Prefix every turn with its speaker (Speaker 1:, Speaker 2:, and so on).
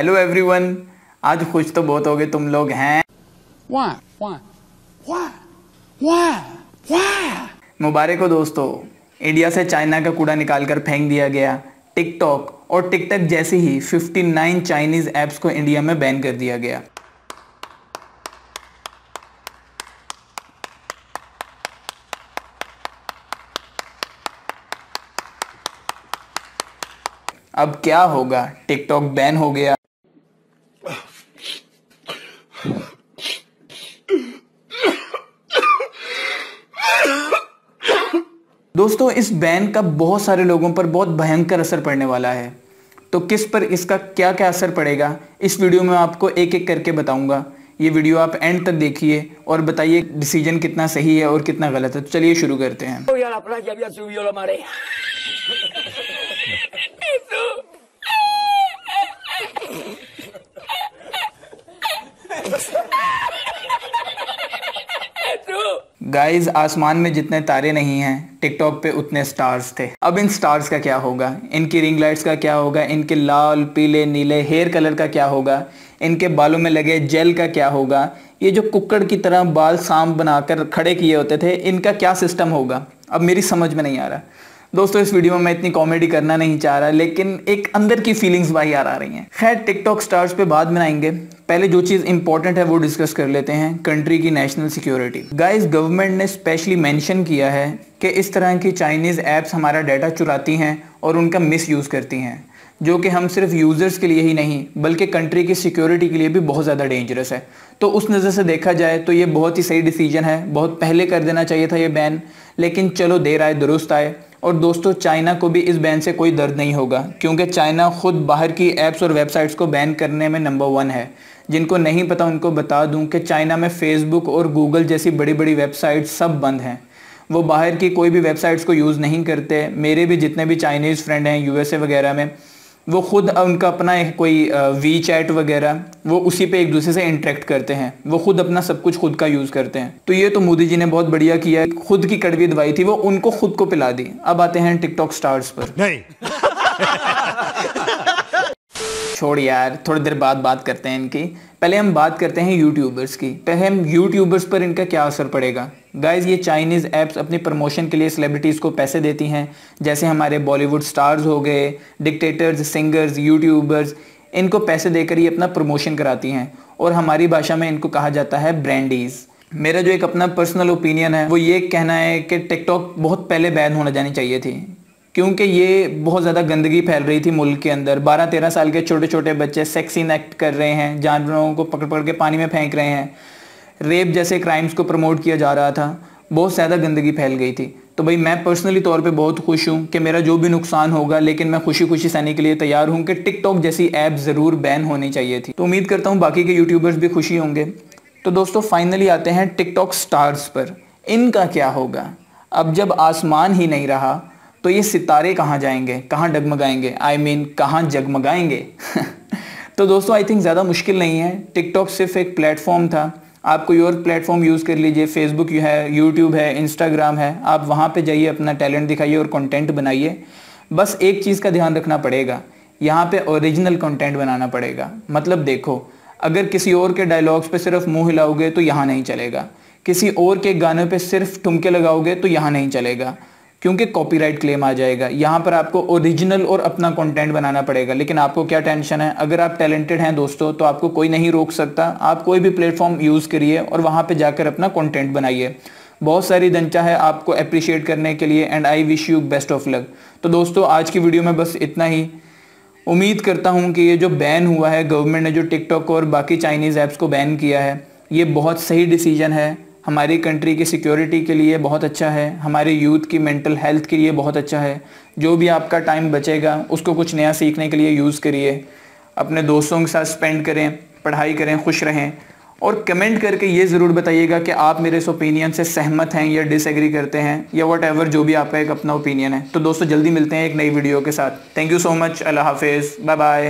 Speaker 1: Hello everyone आज खुश तो बहुत हो गए तुम लोग हैं? मुबारक हो दोस्तों। इंडिया से चाइना का कूड़ा निकालकर फेंक दिया गया। टिकटॉक और टिकटॉक जैसी ही 59 चाइनीज़ ऐप्स को इंडिया में बैन कर दिया गया। अब क्या होगा? टिकटॉक बैन हो गया। दोस्तों, इस बैन का बहुत सारे लोगों पर बहुत भयंकर असर पड़ने वाला है। तो किस पर इसका क्या क्या असर पड़ेगा, इस वीडियो में आपको एक एक करके बताऊँगा। ये वीडियो आप एंड तक देखिए और बताइए डिसीज़न कितना सही है और कितना गलत है। तो चलिए शुरू करते हैं।
Speaker 2: a la
Speaker 1: गाइस आसमान में जितने तारे नहीं हैं टिकटॉक पे उतने स्टार्स थे। अब इन स्टार्स का क्या होगा? इनकी रिंग लाइट्स का क्या होगा? इनके लाल, पीले, नीले हेयर कलर का क्या होगा? इनके बालों में लगे जेल का क्या होगा? ये जो कुकड़ की तरह बाल सांप बनाकर खड़े किए होते थे, इनका क्या सिस्टम होगा? अब मेरी समझ में नहीं आ रहा। दोस्तों, इस वीडियो में मैं इतनी कॉमेडी करना नहीं चाह रहा, लेकिन एक अंदर की फीलिंग्स बाहर आ रही हैं। खैर टिकटॉक स्टार्स पे बाद में आएँगे। पहले जो चीज़ इंपॉर्टेंट है, वो डिस्कस कर लेते हैं कंट्री की नेशनल सिक्योरिटी गाइस गवर्नमेंट ने स्पेशली मेंशन किया है कि इस तरह की चाइनीज़ ऐप्स हमारा डाटा चुराती हैं और उनका मिस करती हैं, जो कि हम सिर्फ़ यूज़र्स के लिए ही नहीं, बल्कि कंट्री की सिक्योरिटी के लिए भी बहुत ज़्यादा डेंजरस है। तो उस नज़र से देखा जाए तो ये बहुत ही सही डिसीज़न है। बहुत पहले कर देना चाहिए था ये बैन लेकिन चलो, देर आए, दुरुस्त आए। और दोस्तों, चाइना को भी इस बैन से कोई दर्द नहीं होगा, क्योंकि चाइना खुद बाहर की ऐप्स और वेबसाइट्स को बैन करने में नंबर वन है। जिनको नहीं पता, उनको बता दूँ कि चाइना में फेसबुक और गूगल जैसी बड़ी बड़ी वेबसाइट सब बंद हैं। वो बाहर की कोई भी वेबसाइट्स को यूज़ नहीं करते। मेरे भी जितने भी चाइनीज़ फ्रेंड हैं यूएसए वगैरह में वो खुद उनका अपना एक कोई वी चैट वगैरह वो उसी पे एक दूसरे से इंटरेक्ट करते हैं। वो खुद अपना सब कुछ खुद का यूज़ करते हैं। तो ये तो मोदी जी ने बहुत बढ़िया किया खुद की कड़वी दवाई थी वो उनको खुद को पिला दी। अब आते हैं टिकटॉक स्टार्स पर।
Speaker 3: नहीं।
Speaker 1: छोड़ यार थोड़ी देर बाद बात करते हैं इनकी। पहले हम बात करते हैं यूट्यूबर्स की। पहले हम यूट्यूबर्स पर इनका क्या असर पड़ेगा? गाइज़ ये चाइनीज़ ऐप्स अपनी प्रमोशन के लिए सेलिब्रिटीज़ को पैसे देती हैं। जैसे हमारे बॉलीवुड स्टार्स हो गए डिक्टेटर्स सिंगर्स यूट्यूबर्स इनको पैसे देकर ये अपना प्रमोशन कराती हैं। और हमारी भाषा में इनको कहा जाता है ब्रांडीज़ मेरा जो एक अपना पर्सनल ओपिनियन है, वो ये कहना है कि टिकटॉक बहुत पहले बैन होना जानी चाहिए थी। क्योंकि ये बहुत ज़्यादा गंदगी फैल रही थी मुल्क के अंदर। 12-13 साल के छोटे छोटे बच्चे सेक्स इन एक्ट कर रहे हैं, जानवरों को पकड़ पकड़ के पानी में फेंक रहे हैं। रेप जैसे क्राइम्स को प्रमोट किया जा रहा था, बहुत ज़्यादा गंदगी फैल गई थी। तो भाई, मैं पर्सनली तौर पे बहुत खुश हूँ कि मेरा जो भी नुकसान होगा, लेकिन मैं खुशी खुशी सहने के लिए तैयार हूँ कि टिकटॉक जैसी ऐप ज़रूर बैन होनी चाहिए थी। तो उम्मीद करता हूँ बाकी के यूट्यूबर्स भी खुशी होंगे। तो दोस्तों फाइनली आते हैं टिकटॉक स्टार्स पर। इनका क्या होगा? अब जब आसमान ही नहीं रहा तो ये सितारे कहाँ जाएँगे? कहाँ डगमगाएँगे? आई मीन कहाँ जगमगाएँगे? तो दोस्तों आई थिंक ज़्यादा मुश्किल नहीं है। टिकटॉक सिर्फ़ एक प्लेटफॉर्म था। आप कोई और प्लेटफॉर्म यूज़ कर लीजिए फेसबुक है यूट्यूब है इंस्टाग्राम है, आप वहाँ पे जाइए, अपना टैलेंट दिखाइए और कंटेंट बनाइए। बस एक चीज़ का ध्यान रखना पड़ेगा, यहाँ पे ओरिजिनल कंटेंट बनाना पड़ेगा। मतलब देखो, अगर किसी और के डायलॉग्स पे सिर्फ़ मुँह हिलाओगे तो यहाँ नहीं चलेगा। किसी और के गाने पे सिर्फ़ ठुमके लगाओगे तो यहाँ नहीं चलेगा। क्योंकि कॉपीराइट क्लेम आ जाएगा। यहाँ पर आपको ओरिजिनल और अपना कंटेंट बनाना पड़ेगा। लेकिन आपको क्या टेंशन है? अगर आप टैलेंटेड हैं दोस्तों तो आपको कोई नहीं रोक सकता। आप कोई भी प्लेटफॉर्म यूज़ करिए और वहाँ पर जाकर अपना कॉन्टेंट बनाइए। बहुत सारी दंचा है आपको अप्रिशिएट करने के लिए and I wish you best of luck तो दोस्तों, आज की वीडियो में बस इतना ही। उम्मीद करता हूँ कि ये जो बैन हुआ है गवर्नमेंट ने जो टिकटॉक और बाकी चाइनीज़ ऐप्स को बैन किया है, ये बहुत सही डिसीज़न है। हमारी कंट्री की सिक्योरिटी के लिए बहुत अच्छा है, हमारे यूथ की मेंटल हेल्थ के लिए बहुत अच्छा है। जो भी आपका टाइम बचेगा, उसको कुछ नया सीखने के लिए यूज़ करिए। अपने दोस्तों के साथ स्पेंड करें, पढ़ाई करें, खुश रहें। और कमेंट करके ये ज़रूर बताइएगा कि आप मेरे इस ओपिनियन से सहमत हैं या डिसएग्री करते हैं, या वट एवर जो भी आपका एक अपना ओपिनियन है। तो दोस्तों, जल्दी मिलते हैं एक नई वीडियो के साथ। थैंक यू सो मच अल्लाह हाफिज़. Bye bye